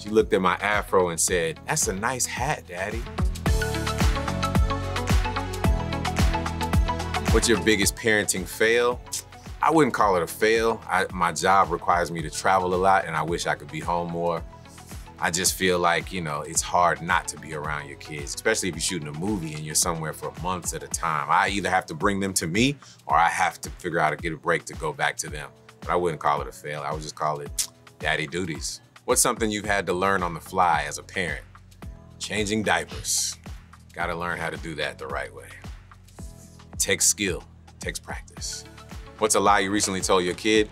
She looked at my afro and said, That's a nice hat, Daddy. What's your biggest parenting fail? I wouldn't call it a fail. I, my job requires me to travel a lot, and I wish I could be home more. I just feel like, you know, it's hard not to be around your kids, especially if you're shooting a movie and you're somewhere for months at a time. I either have to bring them to me or I have to figure out to get a break to go back to them. But I wouldn't call it a fail. I would just call it daddy duties. What's something you've had to learn on the fly as a parent? Changing diapers. Gotta learn how to do that the right way. It takes skill, takes practice. What's a lie you recently told your kid?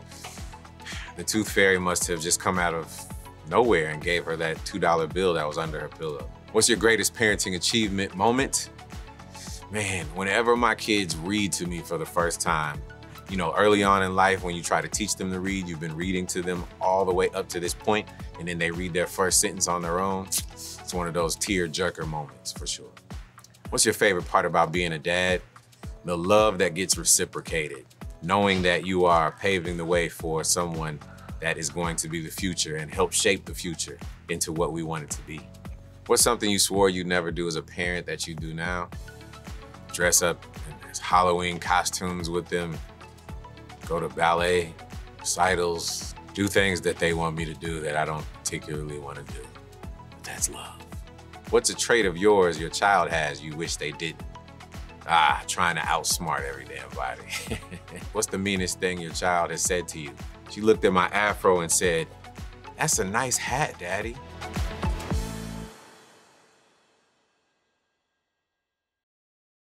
The tooth fairy must have just come out of nowhere and gave her that $2 bill that was under her pillow. What's your greatest parenting achievement moment? Man, whenever my kids read to me for the first time, you know, early on in life when you try to teach them to read, you've been reading to them all the way up to this point, and then they read their first sentence on their own. It's one of those tear jerker moments for sure. What's your favorite part about being a dad? The love that gets reciprocated, knowing that you are paving the way for someone that is going to be the future and help shape the future into what we want it to be. What's something you swore you'd never do as a parent that you do now? Dress up in Halloween costumes with them, go to ballet, recitals, do things that they want me to do that I don't particularly want to do. That's love. What's a trait of yours your child has you wish they didn't? Ah, trying to outsmart every damn body. What's the meanest thing your child has said to you? She looked at my afro and said, That's a nice hat, Daddy.